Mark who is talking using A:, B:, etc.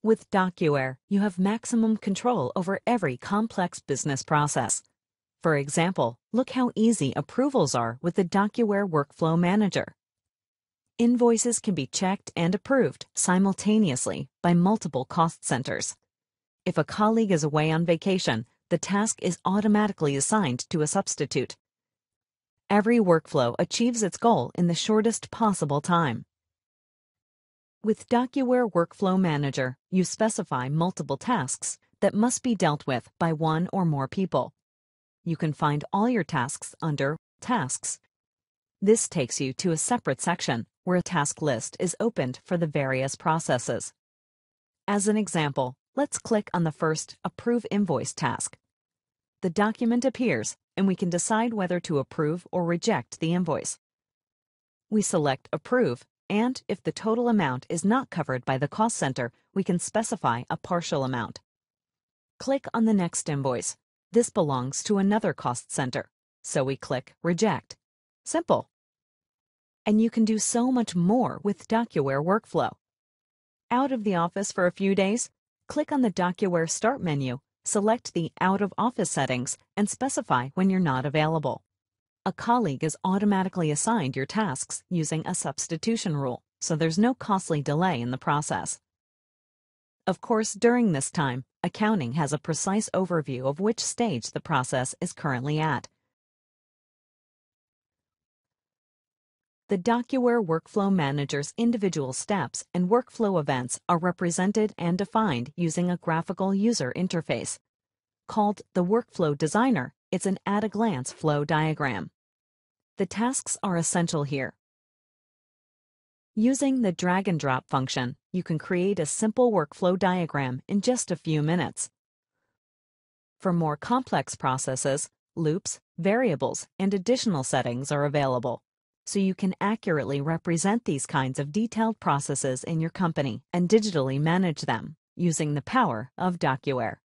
A: With DocuWare, you have maximum control over every complex business process. For example, look how easy approvals are with the DocuWare Workflow Manager. Invoices can be checked and approved simultaneously by multiple cost centers. If a colleague is away on vacation, the task is automatically assigned to a substitute. Every workflow achieves its goal in the shortest possible time. With DocuWare Workflow Manager, you specify multiple tasks that must be dealt with by one or more people. You can find all your tasks under Tasks. This takes you to a separate section where a task list is opened for the various processes. As an example, let's click on the first Approve Invoice task. The document appears, and we can decide whether to approve or reject the invoice. We select Approve and if the total amount is not covered by the cost center, we can specify a partial amount. Click on the next invoice. This belongs to another cost center, so we click Reject. Simple. And you can do so much more with DocuWare Workflow. Out of the office for a few days? Click on the DocuWare Start menu, select the Out of Office settings, and specify when you're not available a colleague is automatically assigned your tasks using a substitution rule, so there's no costly delay in the process. Of course, during this time, accounting has a precise overview of which stage the process is currently at. The DocuWare Workflow Manager's individual steps and workflow events are represented and defined using a graphical user interface. Called the Workflow Designer, it's an at-a-glance flow diagram. The tasks are essential here. Using the drag and drop function, you can create a simple workflow diagram in just a few minutes. For more complex processes, loops, variables, and additional settings are available, so you can accurately represent these kinds of detailed processes in your company and digitally manage them using the power of DocuWare.